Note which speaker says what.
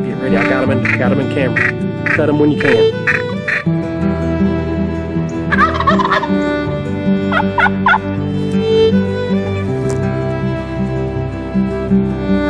Speaker 1: Get ready. I got him in. Got him in camera. Set him when you can.